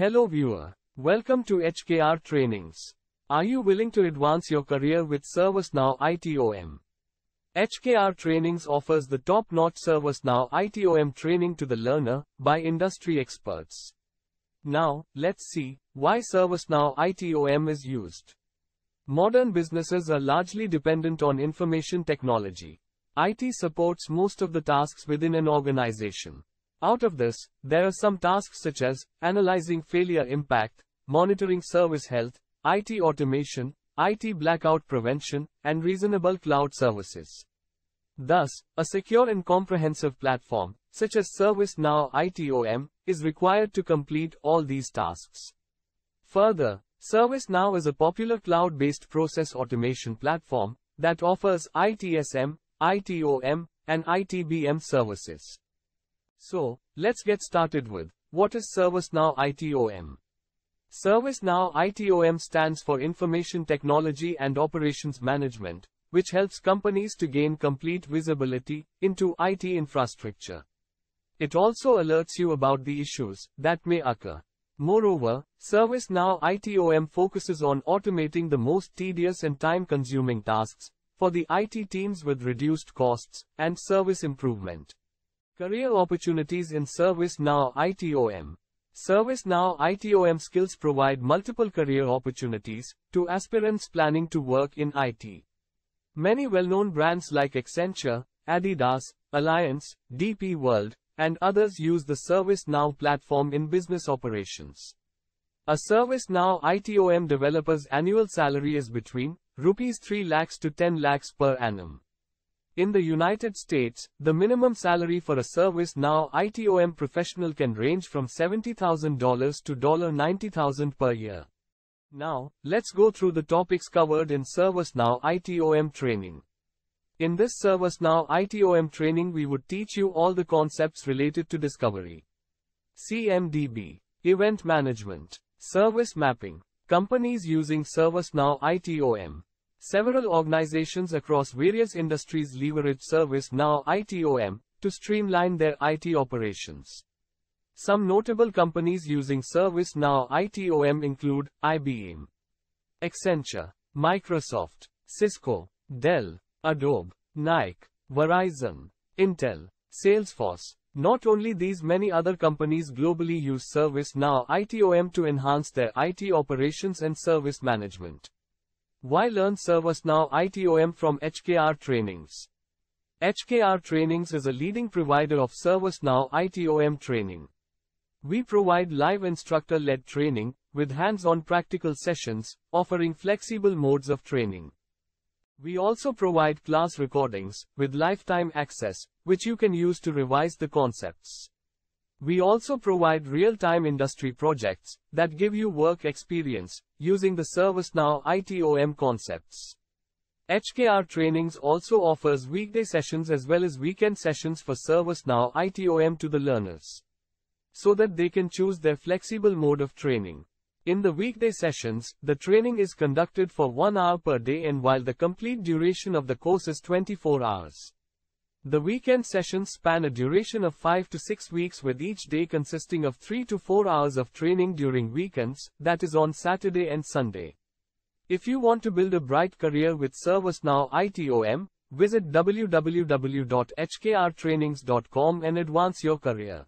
Hello viewer. Welcome to HKR Trainings. Are you willing to advance your career with ServiceNow ITOM? HKR Trainings offers the top-notch ServiceNow ITOM training to the learner by industry experts. Now, let's see why ServiceNow ITOM is used. Modern businesses are largely dependent on information technology. IT supports most of the tasks within an organization. Out of this, there are some tasks such as analyzing failure impact, monitoring service health, IT automation, IT blackout prevention, and reasonable cloud services. Thus, a secure and comprehensive platform, such as ServiceNow ITOM, is required to complete all these tasks. Further, ServiceNow is a popular cloud-based process automation platform that offers ITSM, ITOM, and ITBM services. So, let's get started with what is ServiceNow ITOM? ServiceNow ITOM stands for Information Technology and Operations Management, which helps companies to gain complete visibility into IT infrastructure. It also alerts you about the issues that may occur. Moreover, ServiceNow ITOM focuses on automating the most tedious and time-consuming tasks for the IT teams with reduced costs and service improvement. Career opportunities in ServiceNow ITOM. ServiceNow ITOM skills provide multiple career opportunities to aspirants planning to work in IT. Many well-known brands like Accenture, Adidas, Allianz, DP World, and others use the ServiceNow platform in business operations. A ServiceNow ITOM developer's annual salary is between rupees 3 lakhs to 10 lakhs per annum. In the United States, the minimum salary for a ServiceNow ITOM professional can range from $70,000 to $90,000 per year. Now, let's go through the topics covered in ServiceNow ITOM training. In this ServiceNow ITOM training we would teach you all the concepts related to discovery. CMDB, Event Management, Service Mapping, companies using ServiceNow ITOM. Several organizations across various industries leverage ServiceNow ITOM to streamline their IT operations. Some notable companies using ServiceNow ITOM include IBM, Accenture, Microsoft, Cisco, Dell, Adobe, Nike, Verizon, Intel, Salesforce. Not only these many other companies globally use ServiceNow ITOM to enhance their IT operations and service management. Why learn ServiceNow ITOM from HKR Trainings? HKR Trainings is a leading provider of ServiceNow ITOM training. We provide live instructor-led training, with hands-on practical sessions, offering flexible modes of training. We also provide class recordings, with lifetime access, which you can use to revise the concepts. We also provide real-time industry projects, that give you work experience, using the ServiceNow ITOM concepts. HKR Trainings also offers weekday sessions as well as weekend sessions for ServiceNow ITOM to the learners. So that they can choose their flexible mode of training. In the weekday sessions, the training is conducted for one hour per day and while the complete duration of the course is 24 hours. The weekend sessions span a duration of 5 to 6 weeks with each day consisting of 3 to 4 hours of training during weekends, that is on Saturday and Sunday. If you want to build a bright career with ServiceNow ITOM, visit www.hkrtrainings.com and advance your career.